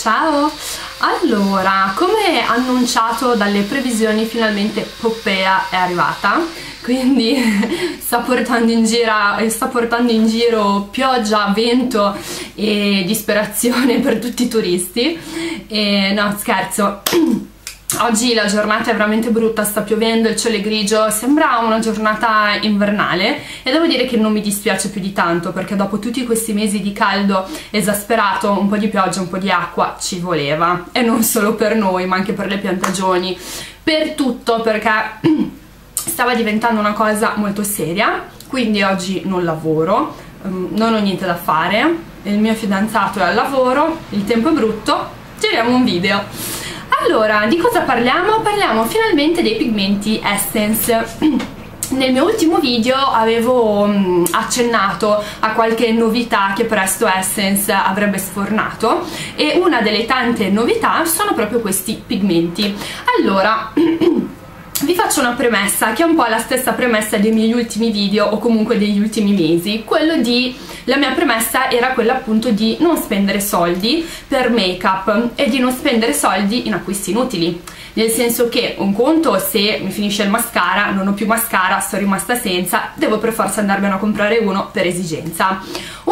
Ciao! Allora, come annunciato dalle previsioni, finalmente Poppea è arrivata, quindi sta portando in giro, sta portando in giro pioggia, vento e disperazione per tutti i turisti. E no, scherzo. Oggi la giornata è veramente brutta, sta piovendo, il cielo è grigio, sembra una giornata invernale e devo dire che non mi dispiace più di tanto perché dopo tutti questi mesi di caldo esasperato un po' di pioggia, un po' di acqua ci voleva e non solo per noi ma anche per le piantagioni, per tutto perché stava diventando una cosa molto seria quindi oggi non lavoro, ehm, non ho niente da fare, il mio fidanzato è al lavoro, il tempo è brutto, giriamo un video. Allora, di cosa parliamo? Parliamo finalmente dei pigmenti Essence. Nel mio ultimo video avevo um, accennato a qualche novità che presto Essence avrebbe sfornato e una delle tante novità sono proprio questi pigmenti. Allora, vi faccio una premessa che è un po' la stessa premessa dei miei ultimi video o comunque degli ultimi mesi, quello di la mia premessa era quella appunto di non spendere soldi per make up e di non spendere soldi in acquisti inutili nel senso che un conto se mi finisce il mascara, non ho più mascara, sto rimasta senza, devo per forza andarmene a comprare uno per esigenza.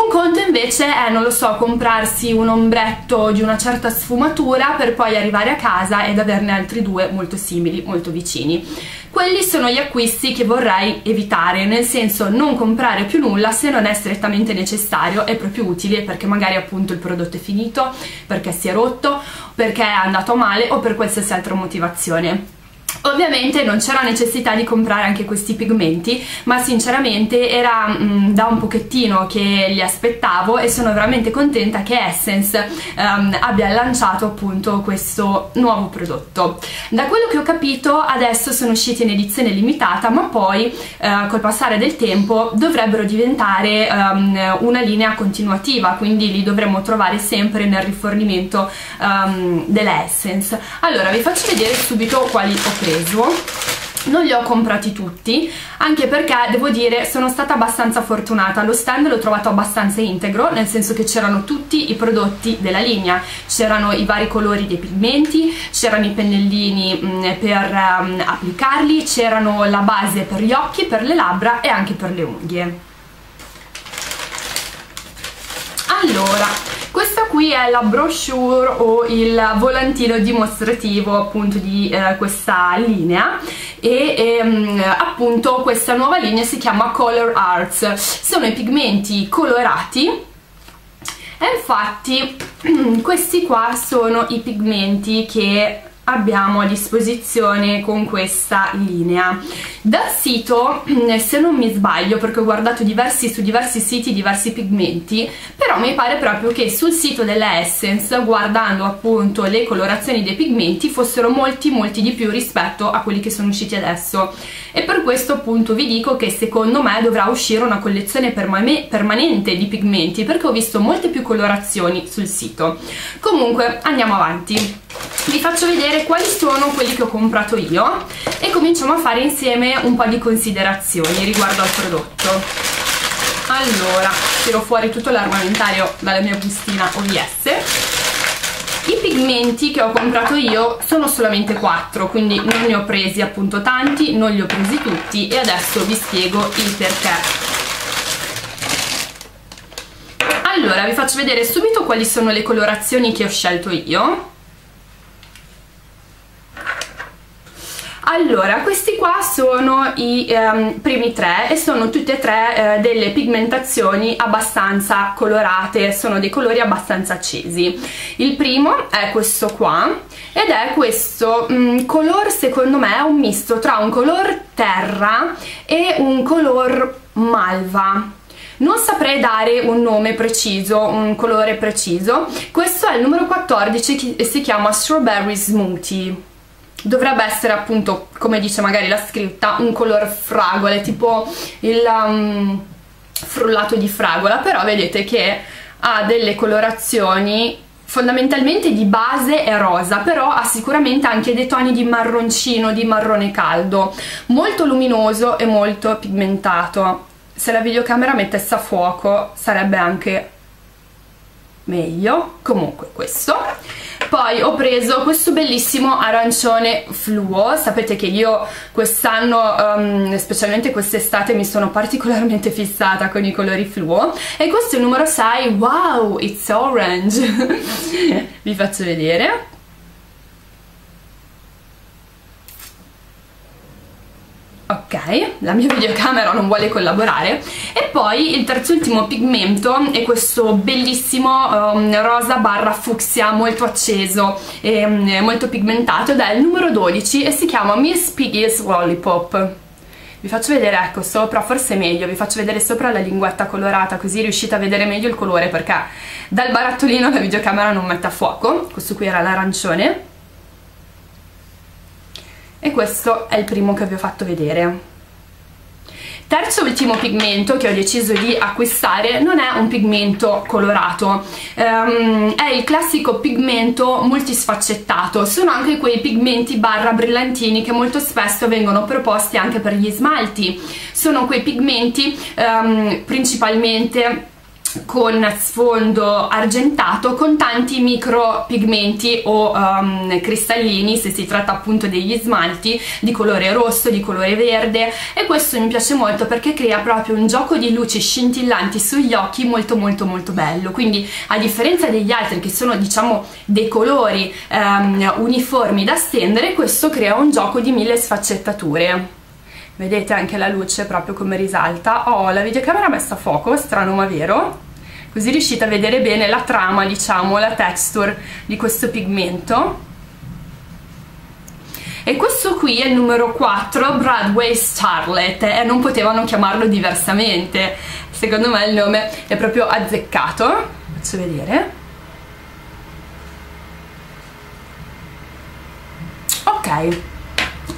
Un conto invece è, non lo so, comprarsi un ombretto di una certa sfumatura per poi arrivare a casa ed averne altri due molto simili, molto vicini. Quelli sono gli acquisti che vorrei evitare, nel senso non comprare più nulla se non è strettamente necessario e proprio utile perché magari appunto il prodotto è finito, perché si è rotto, perché è andato male o per qualsiasi altra motivazione. Ovviamente non c'era necessità di comprare anche questi pigmenti, ma sinceramente era mh, mm, da un pochettino che li aspettavo e sono veramente contenta che Essence um, abbia lanciato appunto questo nuovo prodotto. Da quello che ho capito adesso sono usciti in edizione limitata, ma poi uh, col passare del tempo dovrebbero diventare um, una linea continuativa, quindi li dovremo trovare sempre nel rifornimento um, delle Essence. Allora vi faccio vedere subito quali ho preso. Non li ho comprati tutti anche perché devo dire sono stata abbastanza fortunata. Lo stand l'ho trovato abbastanza integro nel senso che c'erano tutti i prodotti della linea. C'erano i vari colori dei pigmenti c'erano i pennellini mh, mm, per um, applicarli c'erano la base per gli occhi, per le labbra e anche per le unghie. Allora questa qui è la brochure o il volantino dimostrativo appunto di eh, questa linea. E ehm, appunto questa nuova linea si chiama Color Arts. Sono i pigmenti colorati. E infatti questi qua sono i pigmenti che abbiamo a disposizione con questa linea. Dal sito se non mi sbaglio perché ho guardato diversi, su diversi siti diversi pigmenti però mi pare proprio che sul sito della Essence guardando appunto le colorazioni dei pigmenti fossero molti molti di più rispetto a quelli che sono usciti adesso. E per questo appunto vi dico che secondo me dovrà uscire una collezione permanente di pigmenti perché ho visto molte più colorazioni sul sito. Comunque andiamo avanti. Vi faccio vedere quali sono quelli che ho comprato io e cominciamo a fare insieme un po' di considerazioni riguardo al prodotto. Allora tiro fuori tutto l'armamentario dalla mia bustina OVS i pigmenti che ho comprato io sono solamente 4 quindi non ne ho presi appunto tanti non li ho presi tutti e adesso vi spiego il perché. Allora vi faccio vedere subito quali sono le colorazioni che ho scelto io Allora, questi qua sono i um, primi tre e sono tutte e tre uh, delle pigmentazioni abbastanza colorate, sono dei colori abbastanza accesi. Il primo è questo qua ed è questo um, color, secondo me, è un misto tra un color terra e un color malva. Non saprei dare un nome preciso, un colore preciso. Questo è il numero 14 e si chiama Strawberry Smoothie dovrebbe essere appunto come dice magari la scritta un color fragole tipo il um, frullato di fragola però vedete che ha delle colorazioni fondamentalmente di base è rosa però ha sicuramente anche dei toni di marroncino di marrone caldo molto luminoso e molto pigmentato. Se la videocamera mettesse a fuoco sarebbe anche meglio comunque questo. Poi ho preso questo bellissimo arancione fluo. Sapete che io quest'anno um, specialmente quest'estate mi sono particolarmente fissata con i colori fluo. E questo è il numero 6 wow it's orange. Vi faccio vedere ok, la mia videocamera non vuole collaborare. E poi il terzultimo pigmento è questo bellissimo um, rosa barra fucsia molto acceso e um, molto pigmentato ed è il numero 12 e si chiama Miss Piggy's Lollipop. Vi faccio vedere ecco sopra, forse è meglio, vi faccio vedere sopra la linguetta colorata così riuscite a vedere meglio il colore perché dal barattolino la videocamera non mette a fuoco questo qui era l'arancione e questo è il primo che vi ho fatto vedere. Terzo ultimo pigmento che ho deciso di acquistare non è un pigmento colorato, um, è il classico pigmento multisfaccettato, sono anche quei pigmenti barra brillantini che molto spesso vengono proposti anche per gli smalti, sono quei pigmenti um, principalmente con sfondo argentato con tanti micro pigmenti o um, cristallini se si tratta appunto degli smalti di colore rosso, di colore verde. E questo mi piace molto perché crea proprio un gioco di luci scintillanti sugli occhi molto molto molto bello. Quindi a differenza degli altri che sono diciamo dei colori um, uniformi da stendere questo crea un gioco di mille sfaccettature vedete anche la luce proprio come risalta. Ho oh, la videocamera messa a fuoco strano ma vero. Così riuscite a vedere bene la trama diciamo la texture di questo pigmento. E questo qui è il numero 4 Broadway Starlet e non potevano chiamarlo diversamente. Secondo me il nome è proprio azzeccato. Faccio vedere. Ok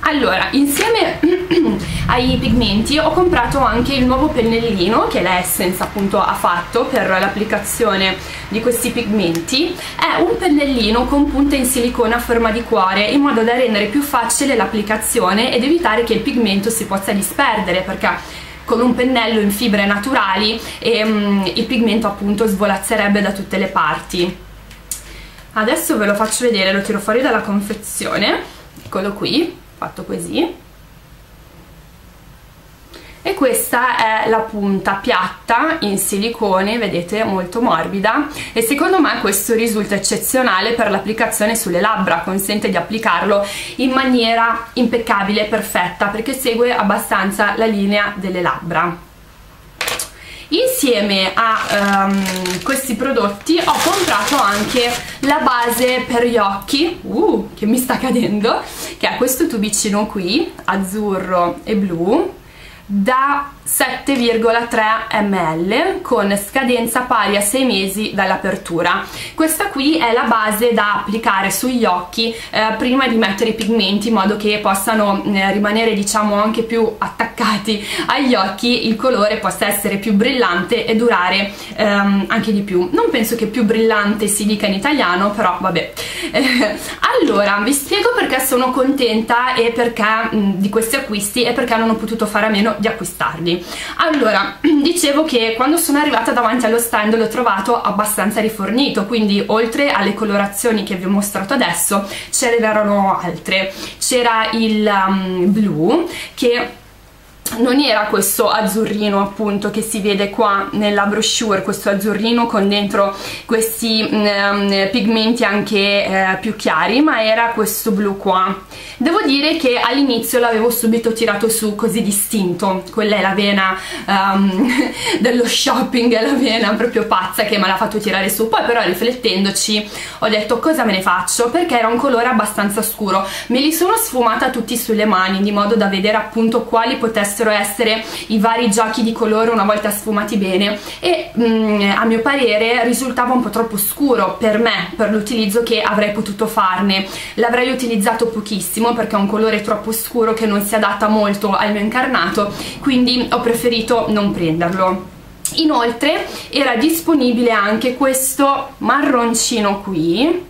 allora insieme ai pigmenti ho comprato anche il nuovo pennellino che l'Essence appunto ha fatto per l'applicazione di questi pigmenti. È un pennellino con punte in silicone a forma di cuore in modo da rendere più facile l'applicazione ed evitare che il pigmento si possa disperdere perché con un pennello in fibre naturali e, um, il pigmento appunto svolazzerebbe da tutte le parti. Adesso ve lo faccio vedere lo tiro fuori dalla confezione. Eccolo qui fatto così. E questa è la punta piatta in silicone vedete molto morbida. E secondo me questo risulta eccezionale per l'applicazione sulle labbra consente di applicarlo in maniera impeccabile perfetta perché segue abbastanza la linea delle labbra insieme a um, questi prodotti ho comprato anche la base per gli occhi uh, che mi sta cadendo che è questo tubicino qui azzurro e blu da 7,3 ml con scadenza pari a 6 mesi dall'apertura. Questa qui è la base da applicare sugli occhi eh, prima di mettere i pigmenti in modo che possano eh, rimanere diciamo anche più attaccati agli occhi il colore possa essere più brillante e durare ehm, anche di più. Non penso che più brillante si dica in italiano però vabbè. Eh, allora vi spiego perché sono contenta e perché mh, di questi acquisti e perché non ho potuto fare a meno di acquistarli allora dicevo che quando sono arrivata davanti allo stand l'ho trovato abbastanza rifornito quindi oltre alle colorazioni che vi ho mostrato adesso ce n'erano altre. C'era il um, blu che non era questo azzurrino appunto che si vede qua nella brochure, questo azzurrino con dentro questi um, pigmenti anche eh, più chiari, ma era questo blu qua. Devo dire che all'inizio l'avevo subito tirato su così distinto, quella è la vena um, dello shopping, è la vena proprio pazza che me l'ha fatto tirare su, poi però riflettendoci ho detto cosa me ne faccio? Perché era un colore abbastanza scuro, me li sono sfumata tutti sulle mani di modo da vedere appunto quali potessero potessero essere i vari giochi di colore una volta sfumati bene e mh, mm, a mio parere risultava un po' troppo scuro per me, per l'utilizzo che avrei potuto farne. L'avrei utilizzato pochissimo perché è un colore troppo scuro che non si adatta molto al mio incarnato, quindi ho preferito non prenderlo. Inoltre era disponibile anche questo marroncino qui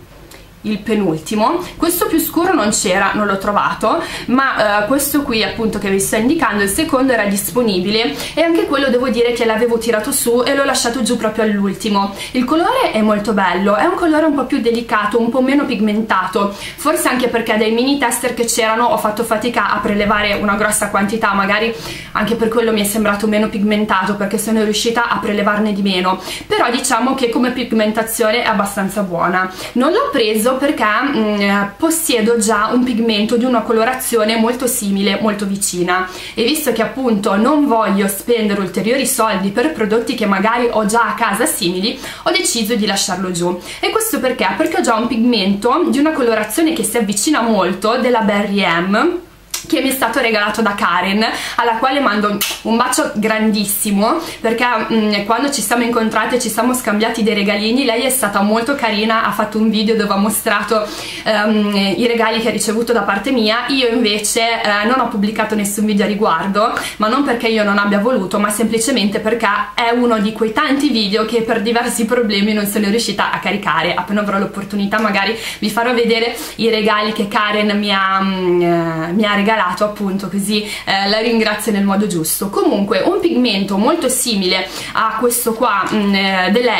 il penultimo. Questo più scuro non c'era non l'ho trovato ma uh, questo qui appunto che vi sto indicando il secondo era disponibile e anche quello devo dire che l'avevo tirato su e l'ho lasciato giù proprio all'ultimo. Il colore è molto bello è un colore un po' più delicato un po' meno pigmentato. Forse anche perché dai mini tester che c'erano ho fatto fatica a prelevare una grossa quantità magari anche per quello mi è sembrato meno pigmentato perché sono riuscita a prelevarne di meno. Però diciamo che come pigmentazione è abbastanza buona. Non l'ho preso utilizzo perché mh, mm, possiedo già un pigmento di una colorazione molto simile, molto vicina e visto che appunto non voglio spendere ulteriori soldi per prodotti che magari ho già a casa simili, ho deciso di lasciarlo giù. E questo perché? Perché ho già un pigmento di una colorazione che si avvicina molto della Berry M che mi è stato regalato da Karen alla quale mando un bacio grandissimo perché mh, mm, quando ci siamo incontrati e ci siamo scambiati dei regalini lei è stata molto carina ha fatto un video dove ha mostrato um, i regali che ha ricevuto da parte mia. Io invece uh, non ho pubblicato nessun video a riguardo ma non perché io non abbia voluto ma semplicemente perché è uno di quei tanti video che per diversi problemi non sono riuscita a caricare. Appena avrò l'opportunità magari vi farò vedere i regali che Karen mi ha, um, mi ha regalato regalato appunto così eh, la ringrazio nel modo giusto. Comunque un pigmento molto simile a questo qua mh, mm, eh, della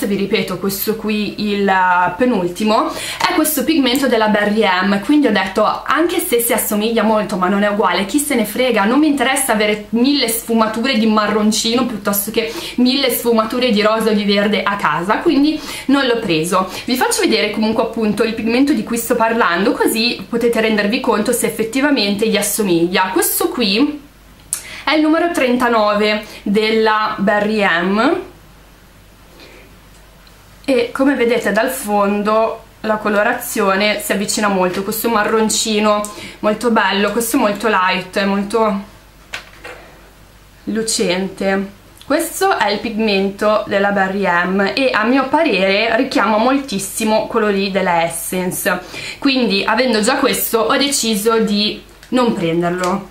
vi ripeto questo qui il uh, penultimo è questo pigmento della Berry M. Quindi ho detto anche se si assomiglia molto ma non è uguale chi se ne frega non mi interessa avere mille sfumature di marroncino piuttosto che mille sfumature di rosa o di verde a casa quindi non l'ho preso. Vi faccio vedere comunque appunto il pigmento di cui sto parlando così potete rendervi conto se effettivamente leggermente gli assomiglia. Questo qui è il numero 39 della Berry M. E come vedete dal fondo la colorazione si avvicina molto. Questo marroncino molto bello questo molto light molto lucente. Questo è il pigmento della Berry M e a mio parere richiama moltissimo quello lì della Essence. Quindi avendo già questo ho deciso di non prenderlo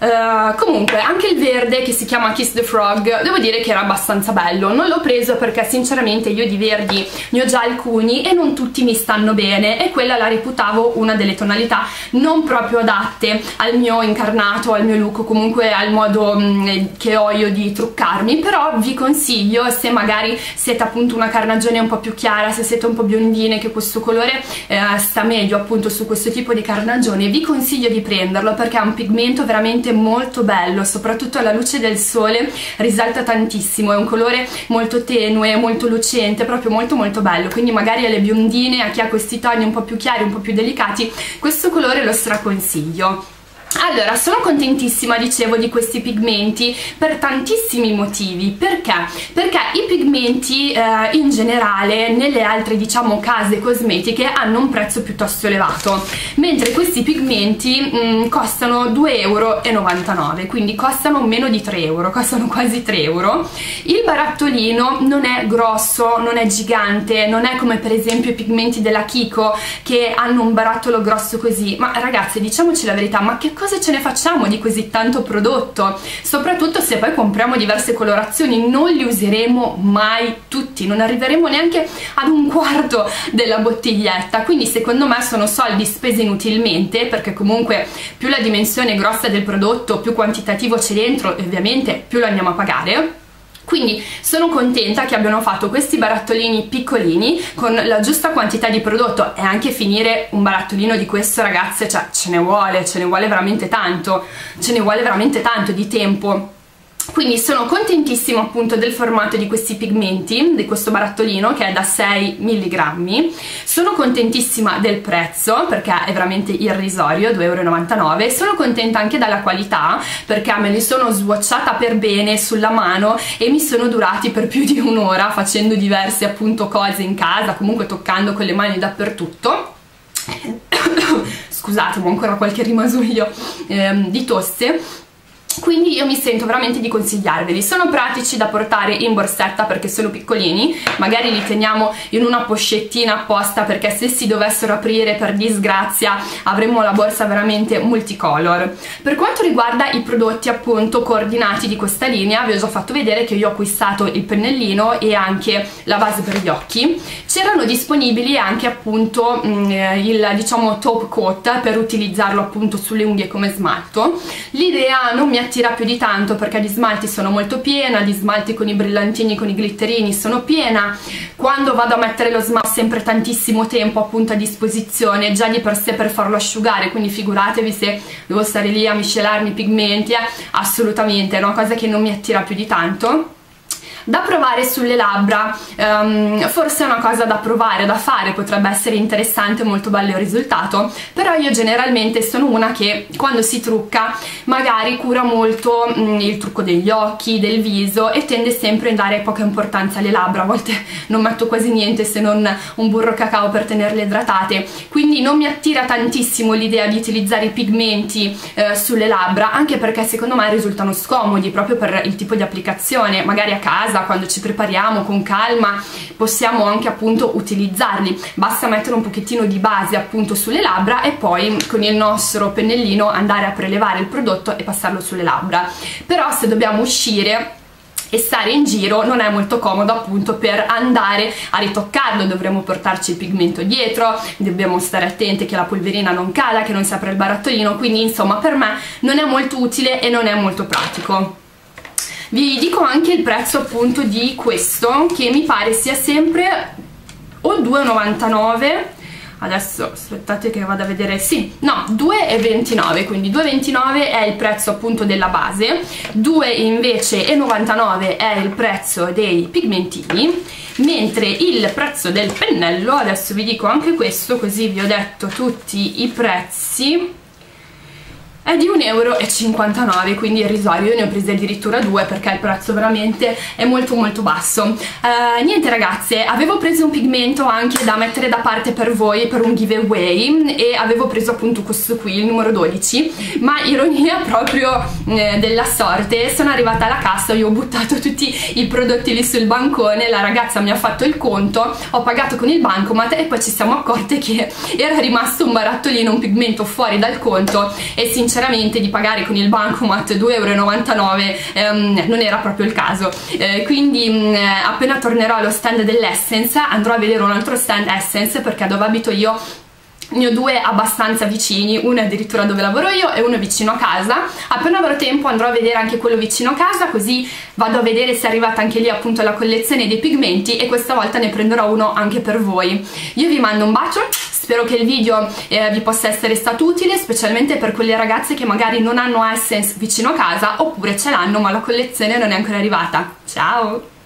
Uh, comunque anche il verde che si chiama Kiss the Frog devo dire che era abbastanza bello. Non l'ho preso perché sinceramente io di verdi ne ho già alcuni e non tutti mi stanno bene e quella la reputavo una delle tonalità non proprio adatte al mio incarnato, al mio look comunque al modo mh, mm, che ho io di truccarmi. Però vi consiglio se magari siete appunto una carnagione un po' più chiara se siete un po' biondine che questo colore eh, sta meglio appunto su questo tipo di carnagione vi consiglio di prenderlo perché è un pigmento veramente veramente molto bello soprattutto alla luce del sole risalta tantissimo è un colore molto tenue molto lucente proprio molto molto bello. Quindi magari alle biondine a chi ha questi toni un po' più chiari un po' più delicati questo colore lo straconsiglio allora, sono contentissima, dicevo, di questi pigmenti per tantissimi motivi. Perché? Perché i pigmenti eh, in generale nelle altre, diciamo, case cosmetiche hanno un prezzo piuttosto elevato, mentre questi pigmenti mh, mm, costano 2,99 euro, quindi costano meno di 3 euro, costano quasi 3 euro. Il barattolino non è grosso, non è gigante, non è come per esempio i pigmenti della Kiko che hanno un barattolo grosso così, ma ragazze, diciamoci la verità, ma che cosa ce ne facciamo di così tanto prodotto? Soprattutto se poi compriamo diverse colorazioni, non li useremo mai tutti, non arriveremo neanche ad un quarto della bottiglietta, quindi secondo me sono soldi spesi inutilmente perché comunque più la dimensione grossa del prodotto, più quantitativo c'è dentro, ovviamente più lo andiamo a pagare quindi sono contenta che abbiano fatto questi barattolini piccolini con la giusta quantità di prodotto e anche finire un barattolino di questo ragazze cioè ce ne vuole ce ne vuole veramente tanto ce ne vuole veramente tanto di tempo quindi sono contentissima appunto del formato di questi pigmenti di questo barattolino che è da 6 mg sono contentissima del prezzo perché è veramente irrisorio 2,99 euro sono contenta anche della qualità perché me li sono swatchata per bene sulla mano e mi sono durati per più di un'ora facendo diverse appunto cose in casa comunque toccando con le mani dappertutto. Scusate ho ancora qualche rimasuglio ehm, di tosse quindi io mi sento veramente di consigliarveli. Sono pratici da portare in borsetta perché sono piccolini. Magari li teniamo in una pochettina apposta perché se si dovessero aprire per disgrazia avremmo la borsa veramente multicolor. Per quanto riguarda i prodotti appunto coordinati di questa linea vi ho già fatto vedere che io ho acquistato il pennellino e anche la base per gli occhi. C'erano disponibili anche appunto mh, mm, il diciamo top coat per utilizzarlo appunto sulle unghie come smalto. L'idea non mi attira più di tanto perché di smalti sono molto piena, di smalti con i brillantini, con i glitterini sono piena, quando vado a mettere lo smalto sempre tantissimo tempo appunto a disposizione già di per sé per farlo asciugare, quindi figuratevi se devo stare lì a miscelarmi i pigmenti, eh, assolutamente è una cosa che non mi attira più di tanto da provare sulle labbra. Um, forse è una cosa da provare, da fare potrebbe essere interessante, molto bello il risultato però io generalmente sono una che quando si trucca magari cura molto mm, il trucco degli occhi, del viso e tende sempre a dare poca importanza alle labbra. A volte non metto quasi niente se non un burro cacao per tenerle idratate. Quindi non mi attira tantissimo l'idea di utilizzare i pigmenti eh, sulle labbra anche perché secondo me risultano scomodi proprio per il tipo di applicazione. Magari a casa casa quando ci prepariamo con calma possiamo anche appunto utilizzarli. Basta mettere un pochettino di base appunto sulle labbra e poi con il nostro pennellino andare a prelevare il prodotto e passarlo sulle labbra. Però se dobbiamo uscire e stare in giro non è molto comodo appunto per andare a ritoccarlo. Dovremo portarci il pigmento dietro dobbiamo stare attenti che la polverina non cala che non si apre il barattolino. Quindi insomma per me non è molto utile e non è molto pratico vi dico anche il prezzo appunto di questo che mi pare sia sempre o 2,99 adesso aspettate che vado a vedere. Sì, no, 2,29 quindi 2,29 è il prezzo appunto della base. 2 invece e 99 è il prezzo dei pigmentini. Mentre il prezzo del pennello adesso vi dico anche questo così vi ho detto tutti i prezzi è di 1,59 euro quindi irrisorio. Io ne ho presi addirittura due perché il prezzo veramente è molto molto basso. Uh, niente ragazze avevo preso un pigmento anche da mettere da parte per voi per un giveaway e avevo preso appunto questo qui il numero 12 ma ironia proprio eh, della sorte sono arrivata alla cassa io ho buttato tutti i prodotti lì sul bancone la ragazza mi ha fatto il conto ho pagato con il bancomat e poi ci siamo accorte che era rimasto un barattolino un pigmento fuori dal conto e sinceramente sinceramente di pagare con il bancomat 2,99 euro ehm, non era proprio il caso. Eh, quindi mh, mm, appena tornerò allo stand dell'Essence andrò a vedere un altro stand Essence perché dove abito io ne ho due abbastanza vicini, uno addirittura dove lavoro io e uno vicino a casa. Appena avrò tempo andrò a vedere anche quello vicino a casa così vado a vedere se è arrivata anche lì appunto la collezione dei pigmenti e questa volta ne prenderò uno anche per voi. Io vi mando un bacio Spero che il video eh, vi possa essere stato utile, specialmente per quelle ragazze che magari non hanno Essence vicino a casa oppure ce l'hanno ma la collezione non è ancora arrivata. Ciao!